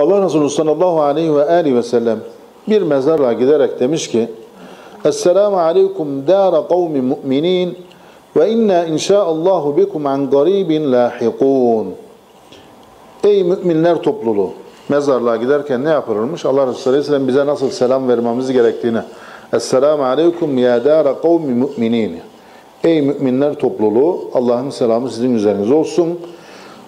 Allah Resulü sallallahu aleyhi ve aleyhi ve sellem bir mezarlığa giderek demiş ki Esselamu aleykum dâra kavmi mu'minin ve inna inşaallahu bikum an garibin lahikun. Ey müminler topluluğu! Mezarlığa giderken ne yapılırmış? Allah Resulü sallallahu aleyhi bize nasıl selam vermemiz gerektiğini. Esselamu aleykum ya dâra kavmi mu'minin. Ey müminler topluluğu! Allah'ın selamı sizin üzerinize olsun.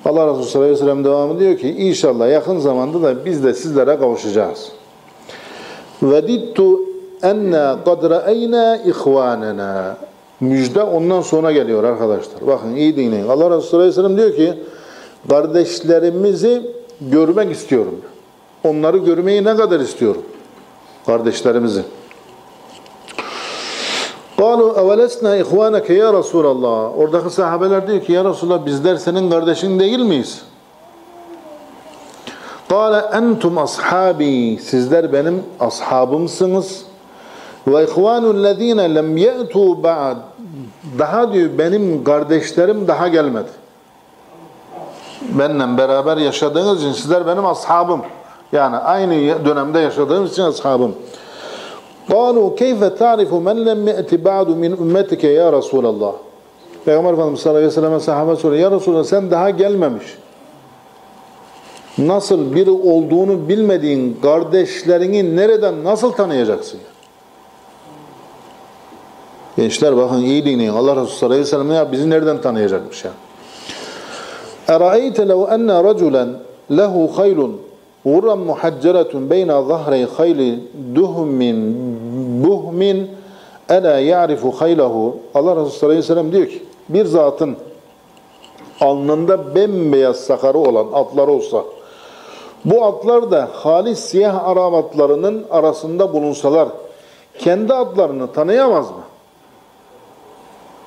Allah Resulü sallallahu aleyhi ve sellem devamı diyor ki inşallah yakın zamanda da biz de sizlere kavuşacağız. Vedittu enna kad ra'eyna ihvanena. Müjde ondan sonra geliyor arkadaşlar. Bakın iyi dinleyin. Allah Resulü sallallahu aleyhi ve sellem diyor ki kardeşlerimizi görmek istiyorum. Onları görmeyi ne kadar istiyorum? Kardeşlerimizi. قالوا اَوَلَسْنَا اِخْوَانَكَ ya Resulallah. Oradaki sahabeler diyor ki ya Resulallah bizler senin kardeşin değil miyiz? قَالَ اَنْتُمْ ashabi. Sizler benim ashabımsınız. Ve ihvanul lezine lem ye'tu ba'd. Daha diyor benim kardeşlerim daha gelmedi. Benimle beraber yaşadığınız için sizler benim ashabım. Yani aynı dönemde yaşadığımız için ashabım. قالوا كيف تعرف من لم يأت بعد من أمتك ya Resulallah. Peygamber Efendimiz sallallahu aleyhi ve sellem sahabe soruyor. Ya Resulallah sen daha gelmemiş. Nasıl biri olduğunu bilmediğin kardeşlerini nereden nasıl tanıyacaksın? Gençler bakın iyi dinleyin. Allah Resulü sallallahu aleyhi ve sellem ya bizi nereden tanıyacakmış ya? اَرَأَيْتَ لَوْ اَنَّ رَجُلًا لَهُ خَيْلٌ Uğran muhacceretun beyne zahrey hayli duhmin buhmin ela ya'rifu haylahu. Allah Resulü sallallahu aleyhi ve sellem diyor ki bir zatın alnında bembeyaz sakarı olan atlar olsa bu atlar da halis siyah Arap atlarının arasında bulunsalar kendi atlarını tanıyamaz mı?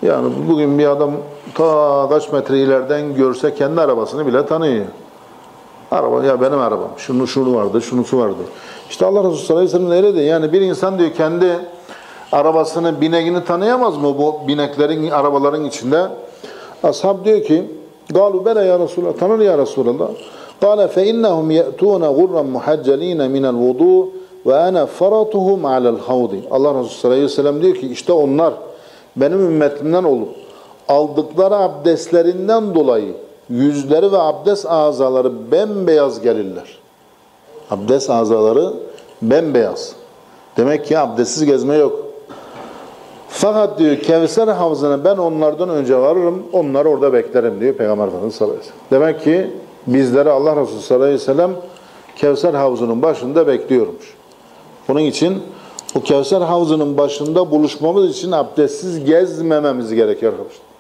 Yani bugün bir adam ta kaç metre ileriden görse kendi arabasını bile tanıyor. Araba ya benim arabam. Şunu şunu vardı, şunusu vardı. İşte Allah Resulü sallallahu aleyhi ve sellem öyle de yani bir insan diyor kendi arabasını, bineğini tanıyamaz mı bu bineklerin, arabaların içinde? Ashab diyor ki قالوا بلى يا رسول الله tanır ya Resulallah. قال فإنهم يأتون غرا محجلين من الوضوء وأنا فرطهم على الحوض. Allah Resulü sallallahu aleyhi ve sellem diyor ki işte onlar benim ümmetimden olup aldıkları abdestlerinden dolayı yüzleri ve abdest azaları bembeyaz gelirler. Abdest azaları bembeyaz. Demek ki abdestsiz gezme yok. Fakat diyor Kevser havzına ben onlardan önce varırım, onları orada beklerim diyor Peygamber Efendimiz sallallahu aleyhi ve sellem. Demek ki bizleri Allah Resulü sallallahu aleyhi ve sellem Kevser havzının başında bekliyormuş. Bunun için o Kevser havzının başında buluşmamız için abdestsiz gezmememiz gerekiyor arkadaşlar.